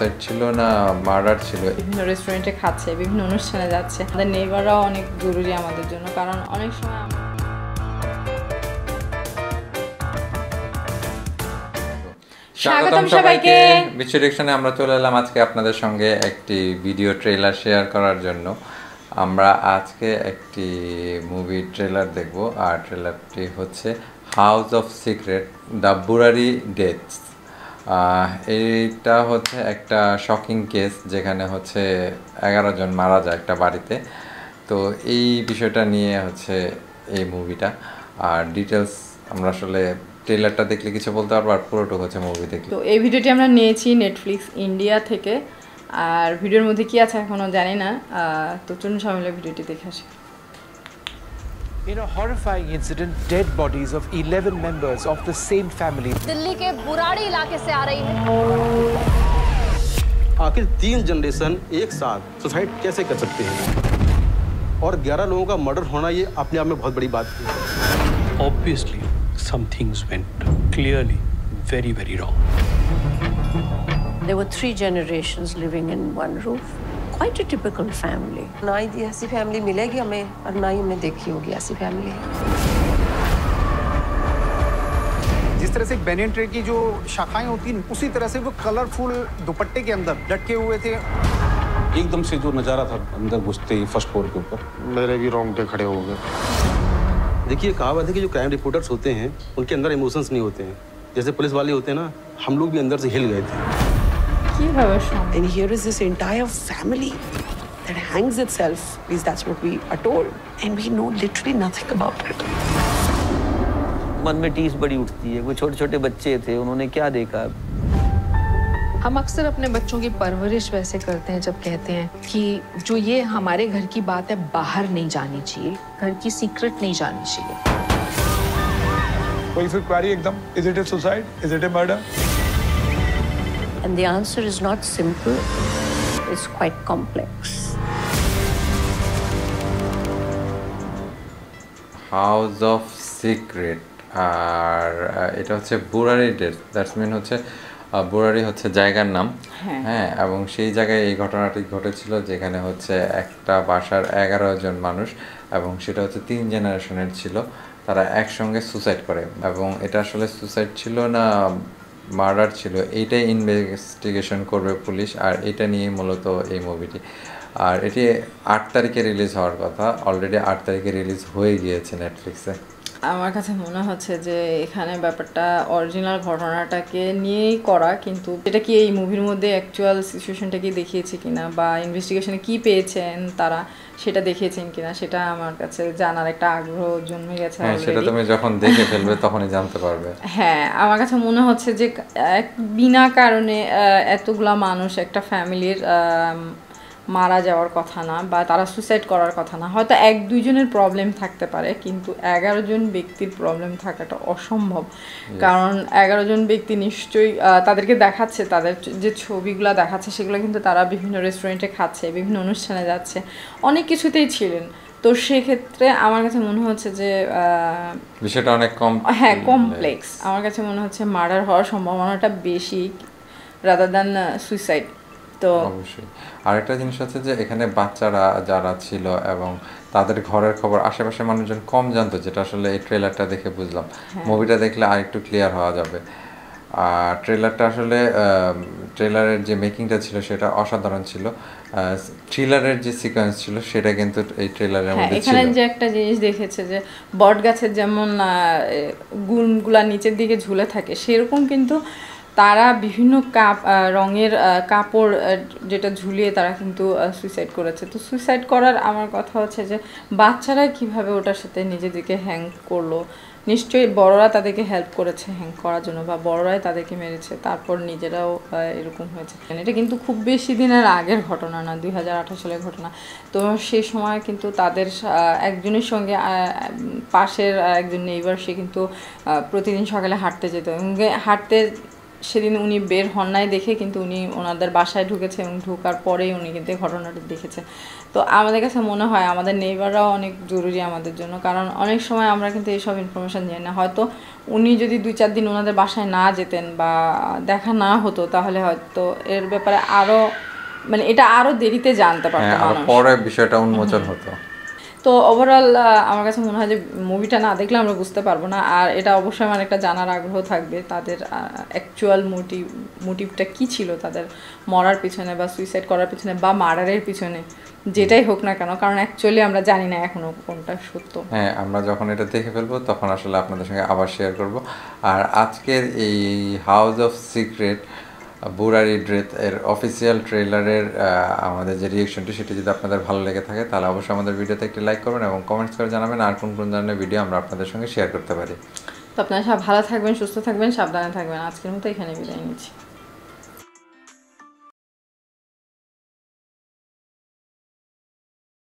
Suicide ছিল না murder ছিল? বিভিন্ন রেস্টুরেন্টে খাচ্ছে বিভিন্ন অনুষ্ঠানে যাচ্ছে। আমাদের নেইবাররাও অনেক জরুরি আমাদের জন্য কারণ অনেক সময় আমরা- স্বাগতম সবাইকে। বিশ্ব ডিরেকশনে আমরা চলে এলাম আজকে আপনাদের সঙ্গে একটি ভিডিও ট্রেলার শেয়ার করার জন্য। আমরা আজকে একটি মুভি ট্রেলার দেখব আর ট্রেলারটি হচ্ছে House of Secret The Burari Deaths এইটা হচ্ছে একটা শকিং কেস যেখানে হচ্ছে এগারো জন মারা যায় একটা বাড়িতে। তো এই বিষয়টা নিয়ে হচ্ছে এই মুভিটা আর ডিটেলস আমরা আসলে ট্রেলারটা দেখলে কিছু বলতে পারব, আর পুরোটুকু হচ্ছে মুভি দেখলে। তো এই ভিডিওটি আমরা নিয়েছি নেটফ্লিক্স ইন্ডিয়া থেকে। আর ভিডিওর মধ্যে কি আছে এখনও জানি না। তো চলুন সবাই ভিডিওটি দেখে আসি। In a horrifying incident, dead bodies of 11 members of the same family Delhi के बुराड़ी इलाके से आ रही है आखिर तीन जनरेशन एक साथ सुसाइड कैसे कर सकते हैं और 11 लोगों का मर्डर होना ये अपने आप में बहुत बड़ी बात है obviously some things went clearly very very wrong There were three generations living in one roof. Quite a typical family. ना ही ऐसी फैमिली मिलेगी हमें और ना ही हमने देखी होगी ऐसी फैमिली जिस तरह से बेनियन ट्रे की जो शाखाएँ होती हैं उसी तरह से वो कलरफुल दुपट्टे के अंदर लटके हुए थे। एकदम से जो नज़ारा था अंदर घुसते ही फ़र्स्ट फ्लोर के ऊपर। मेरे भी रोंगटे खड़े हो गए। देखिए कहावत है कि जो क्राइम रिपोर्टर्स होते हैं उनके अंदर इमोशंस नहीं होते हैं। जैसे पुलिस वाले होते हैं ना हम लोग भी अंदर से हिल गए थे। কিভাবে সম্ভব And here is this entire family that hangs itself, because that's what we are told. And we know literally nothing about it. मन में टीस बड़ी उठती है कोई छोटे छोटे बच्चे थे उन्होंने क्या देखा हम अक्सर अपने बच्चों की परवरिश वैसे करते हैं जब कहते हैं कि जो ये हमारे घर की बात है बाहर नहीं जानी चाहिए घर की सीक्रेट नहीं जानी चाहिए कोई फिर क्वारी एकदम is it a suicide is it a murder And the answer is not simple, it's quite complex. House of Secret আর এটা হচ্ছে বুরারি ডেট দ্যাটস মিন হচ্ছে বুরারি হচ্ছে জায়গার নাম হ্যাঁ। হ্যাঁ এবং সেই জায়গায় এই ঘটনাটি ঘটেছিল যেখানে হচ্ছে একটা বাসার এগারো জন মানুষ এবং সেটা হচ্ছে তিন জেনারেশনের ছিল তারা একসঙ্গে সুসাইড করে এবং এটা আসলে সুসাইড ছিল না মার্ডার ছিল, এইটাই ইনভেস্টিগেশন করবে পুলিশ আর এটা নিয়ে মূলত এই মুভিটি আর এটি আট তারিখে রিলিজ হওয়ার কথা অলরেডি আট তারিখে রিলিজ হয়ে গিয়েছে নেটফ্লিক্সে আমার কাছে মনে হচ্ছে যে এখানে ব্যাপারটা অরিজিনাল ঘটনাটাকে নিয়েই করা কিন্তু এটা কি এই মুভির মধ্যে অ্যাকচুয়াল সিচুয়েশনটা কি দেখিয়েছে কিনা বা ইনভেস্টিগেশনে কি পেয়েছেন তারা সেটা দেখিয়েছেন কিনা সেটা আমার কাছে জানার একটা আগ্রহ জন্মে গেছে হ্যাঁ সেটা তুমি যখন দেখে ফেলবে তখনই জানতে পারবে। হ্যাঁ আমার কাছে মনে হচ্ছে যে এক বিনা কারণে এতগুলা মানুষ একটা ফ্যামিলির মারা যাওয়ার কথা না বা তারা সুসাইড করার কথা না। হয়তো এক দুইজনের প্রবলেম থাকতে পারে কিন্তু এগারো জন ব্যক্তির প্রবলেম থাকাটা অসম্ভব। কারণ এগারো জন ব্যক্তি নিশ্চয়ই তাদেরকে দেখাচ্ছে তাদের যে ছবিগুলো দেখাচ্ছে সেগুলো কিন্তু তারা বিভিন্ন রেস্টুরেন্টে খাচ্ছে বিভিন্ন অনুষ্ঠানে যাচ্ছে। অনেক কিছুতেই ছিলেন। তো সেক্ষেত্রে আমার কাছে মনে হচ্ছে যে বিষয়টা অনেক কম হ্যাঁ কমপ্লেক্স আমার কাছে মনে হচ্ছে মার্ডার হওয়ার সম্ভাবনাটা বেশি রাদার দ্যান সুইসাইড তো অবশ্যই। আরেকটা জিনিস হচ্ছে যে এখানে বাচ্চারা যারা ছিল এবং তাদের ঘরের খবর আশেপাশে মানুষজন কম জানতো যেটা আসলে এই ট্রেলারটা দেখে বুঝলাম। মুভিটা দেখলে আরেকটু ক্লিয়ার হওয়া যাবে। আর ট্রেলারটা আসলে ট্রেলারের যে মেকিংটা ছিল সেটা অসাধারণ ছিল। থ্রিলারের যে সিকোয়েন্স ছিল সেটা কিন্তু এই ট্রেলারের হ্যাঁ মধ্যে ছিল। এখানে যে একটা জিনিস দেখেছে যে বট গাছের যেমন গুণগুলা নিচের দিকে ঝুলে থাকে সেরকম কিন্তু তারা বিভিন্ন কাপ রঙের কাপড় যেটা ঝুলিয়ে তারা কিন্তু সুইসাইড করেছে। তো সুইসাইড করার আমার কথা হচ্ছে যে, বাচ্চারা কীভাবে ওটার সাথে নিজেদেরকে হ্যাং করল? নিশ্চয়ই বড়রা তাদেরকে হেল্প করেছে হ্যাং করার জন্য, বা বড়রাই তাদেরকে মেরেছে, তারপর নিজেরাও এরকম হয়েছে। এটা কিন্তু খুব বেশি দিনের আগের ঘটনা না, দুই হাজার আঠারো সালের ঘটনা। তো সেই সময় কিন্তু তাদের একজনের সঙ্গে পাশের একজন নেইবার সে কিন্তু প্রতিদিন সকালে হাঁটতে যেত। হাঁটতে সেদিন উনি বের হন নাই দেখে কিন্তু উনি ওনাদের বাসায় ঢুকেছে এবং ঢোকার পরেই উনি কিন্তু ঘটনাটা দেখেছে। তো আমাদের কাছে মনে হয় আমাদের নেইবাররাও অনেক জরুরি আমাদের জন্য কারণ অনেক সময় আমরা কিন্তু এইসব ইনফরমেশন জানি না। হয়তো উনি যদি দুই চার দিন ওনাদের বাসায় না যেতেন বা দেখা না হতো তাহলে হয়তো এর ব্যাপারে আরও মানে এটা আরও দেরিতে জানতে পারতো হ্যাঁ পরে বিষয়টা উন্মোচন হতো। তো ওভারঅল আমার কাছে মনে হয় যে মুভিটা না দেখলে আমরা বুঝতে পারব না। আর এটা অবশ্যই আমার একটা জানার আগ্রহ থাকবে, তাদের অ্যাকচুয়াল মোটিভ মোটিভটা কি ছিল? তাদের মরার পিছনে বা সুইসাইড করার পিছনে বা মার্ডারের পিছনে, যেটাই হোক না কেন, কারণ অ্যাকচুয়ালি আমরা জানি না এখনও কোনটা সত্য। হ্যাঁ আমরা যখন এটা দেখে ফেলব, তখন আসলে আপনাদের সঙ্গে আবার শেয়ার করব। আর আজকের এই হাউস অফ সিক্রেট বুরারি ড্রেথ এর অফিসিয়াল ট্রেলারের আমাদের যে রিয়েকশনটি সেটি যদি আপনাদের ভালো লেগে থাকে, তাহলে অবশ্যই আমাদের ভিডিওতে একটি লাইক করবেন এবং কমেন্টস করে জানাবেন আর কোন কোন ধরনের ভিডিও আমরা আপনাদের সঙ্গে শেয়ার করতে পারি। তো আপনারা সব ভালো থাকবেন, সুস্থ থাকবেন, সাবধানে থাকবেন। আজকের মতো এখানে বিদায় নিচ্ছি।